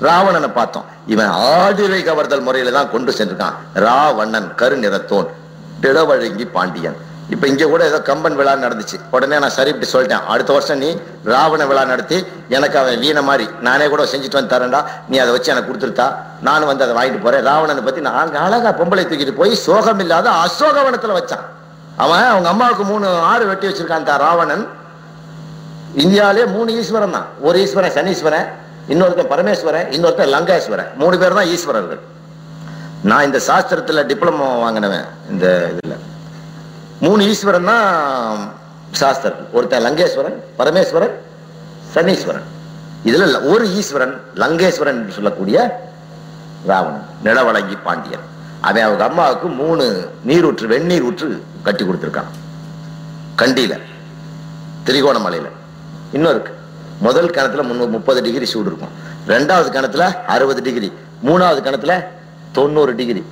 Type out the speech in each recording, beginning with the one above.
ராவணனை பார்த்தோம். இவன் ஆதிரை கவர்தல் முறையில தான் கொண்டு சென்றிருக்கான். ராவணன் கருநிறத்தோன் திடவழங்கி பாண்டியன். இப்ப இங்க கூட ஏதோ கம்பன் விழா நடந்துச்சு. உடனே நான் சரி இப்படி சொல்லிட்டேன். அடுத்த வருஷம் நீ ராவண விழா நடத்தி எனக்கு அவன் வீண மாதிரி நானே கூட செஞ்சுட்டு வந்து தரேன்டா. நீ அதை வச்சு எனக்கு கொடுத்துருத்தா. நானும் வந்து அதை வாங்கிட்டு போறேன். ராவணனை பத்தி நான் அழகா பொம்பளை தூக்கிட்டு போய் சோகம் இல்லாத அசோகவனத்துல வச்சான். அவன் அவங்க அம்மாவுக்கு மூணு ஆறு வெட்டி வச்சிருக்கான் தான் ராவணன். இந்தியாவிலே மூணு ஈஸ்வரன் தான். ஒரு ஈஸ்வரன் சனீஸ்வரன். இன்னொருத்தன் பரமேஸ்வரன் இன்னொருத்தன் லங்காஸ்வரன். மூணு பேர் தான் ஈஸ்வரர்கள். நான் இந்த சாஸ்திரத்துல டிப்ளமோ வாங்கினவன் இந்த இதுல. மூணு ஈஸ்வரன் தான் சாஸ்திரம் ஒருத்தன் லங்கேஸ்வரன் பரமேஸ்வரன் சனீஸ்வரன். இதுல ஒரு ஈஸ்வரன் லங்கேஸ்வரன் என்று சொல்லக்கூடிய ராவணன் நிலவழங்கி பாண்டியன். அவன் அவங்க அம்மாவுக்கு மூணு நீரூற்று வெந்நீர் ஊற்று கட்டி கொடுத்துருக்கான். கண்டியில திரிகோணமலையில. இன்னும் இருக்கு. முதல் கிணத்துல முன்னூ முப்பது டிகிரி சூடு இருக்கும். ரெண்டாவது கிணத்துல அறுபது டிகிரி மூணாவது கிணத்துல தொண்ணூறு டிகிரி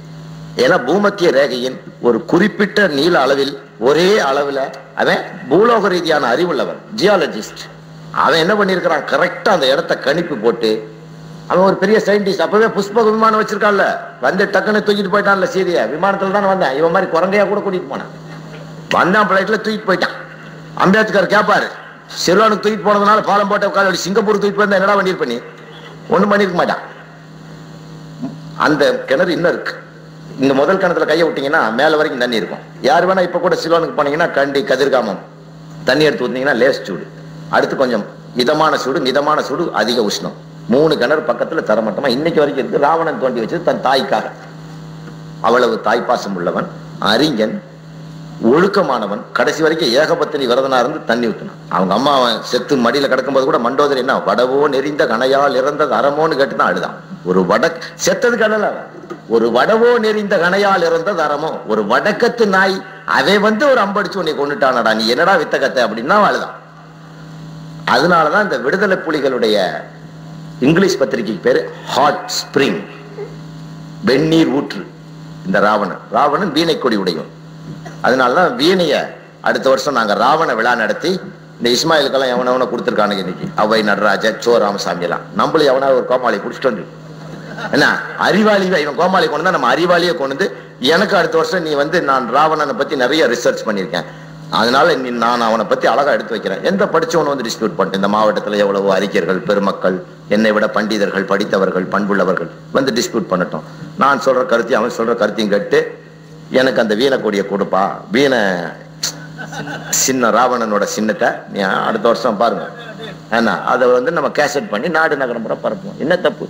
ஏன்னா பூமத்திய ரேகையின் ஒரு குறிப்பிட்ட நீள அளவில் ஒரே அளவுல அவன் பூலோக ரீதியான அறிவுள்ளவன் ஜியாலஜிஸ்ட் அவன் என்ன பண்ணியிருக்கிறான்? கரெக்டா அந்த இடத்த கணிப்பு போட்டு அவன் ஒரு பெரிய சயின்டிஸ்ட் அப்பவே புஷ்பக விமானம் வச்சிருக்கான்ல. வந்து டக்குன்னு தூக்கிட்டு போயிட்டான்ல சீரிய விமானத்துல தானே வந்தேன். இவன் மாதிரி குரங்கையா கூட கூட்டிட்டு போனான். வந்தான் பிளைட்ல தூக்கிட்டு போயிட்டான். அம்பேத்கர் கேட்பாரு செல்வானுக்கு தூக்கி போனதுனால பாலம் போட்ட உட்கார சிங்கப்பூர் தூக்கிட்டு போயிருந்தா என்னடா வண்டி பண்ணி? ஒன்றும் பண்ணிருக்க மாட்டான். அந்த கிணறு இன்னும் இருக்கு. இந்த முதல் கிணத்துல கையை விட்டீங்கன்னா மேலே வரைக்கும் தண்ணி இருக்கும். யார் வேணா இப்போ கூட சிலோனுக்கு போனீங்கன்னா கண்டி கதிர்காமம். தண்ணி எடுத்து ஊத்தினீங்கன்னா லேஸ் சூடு. அடுத்து கொஞ்சம் மிதமான சூடு மிதமான சூடு அதிக உஷ்ணம். மூணு கிணறு பக்கத்தில் தரமட்டமாக இன்னைக்கு வரைக்கும் இருக்கு. ராவணன் தோண்டி வச்சது தன் தாய்க்காக. அவ்வளவு தாய்ப்பாசம் உள்ளவன் அறிஞன் ஒழுக்கமானவன். கடைசி வரைக்கும் ஏகபத்தினி விரதனா இருந்து தண்ணி ஊற்றினான் அவங்க அம்மா அவன் செத்து மடியில கிடக்கும்போது கூட மண்டோதரி என்ன வடவோ நெறிந்த கணையால் இறந்தது அறமோன்னு கேட்டு தான் அழுதான். ஒரு வட செத்ததுக்கு அழல ஒரு வடவோ நெறிந்த கணையால் இறந்தது அறமோ ஒரு வடக்கத்து நாய் அவன் வந்து ஒரு அம்படிச்சு உன்னை கொண்டுட்டானடா நீ என்னடா வித்த கத்த அப்படின்னா அழுதான். அதனாலதான் இந்த விடுதலை புலிகளுடைய இங்கிலீஷ் பத்திரிகைக்கு பேரு ஹாட் ஸ்பிரிங் வெந்நீர் ஊற்று. இந்த ராவணன். ராவணன் வீணை கொடி அதனால தான் வீணைய அடுத்த வருஷம் நாங்க ராவண விழா நடத்தி இந்த இஸ்மாயிலுக்கெல்லாம் எவனவன கொடுத்துருக்கானுங்க இன்னைக்கு. அவை நடராஜ சோ ராமசாமி எல்லாம் நம்மளும் எவனா ஒரு கோமாளி பிடிச்சிட்டு வந்து. என்ன? அறிவாளி இவன் கோமாளி கொண்டு தான் நம்ம அறிவாளியை கொண்டு வந்து எனக்கு அடுத்த வருஷம் நீ வந்து நான் ராவணனை பத்தி நிறைய ரிசர்ச் பண்ணியிருக்கேன். அதனால நீ நான் அவனை பத்தி அழகா எடுத்து வைக்கிறேன். எந்த படிச்சவனை வந்து டிஸ்ட்ரிபியூட் பண்ணிட்டு இந்த மாவட்டத்தில் எவ்வளவு அறிஞர்கள் பெருமக்கள் என்னை விட பண்டிதர்கள் படித்தவர்கள் பண்புள்ளவர்கள் வந்து டிஸ்ட்ரிபியூட் பண்ணட்டும். நான் சொல்ற கருத்தையும் அவன் சொல்ற கருத்தையும் கேட்டு எனக்கு அந்த வீணை கொடியை கொடுப்பா. வீணை சின்ன ராவணனோட சின்னத்தை நீ அடுத்த வருஷம் பாருங்க. ஏன்னா அதை வந்து நம்ம கேசட் பண்ணி நாடு நகரம் பூரா பரப்புவோம். என்ன தப்பு?